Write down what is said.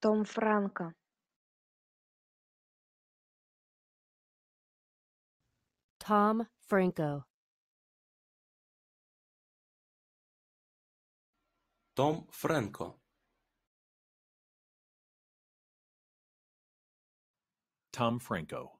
Том Франко. Tom Franco. Tom Franco. Tom Franco.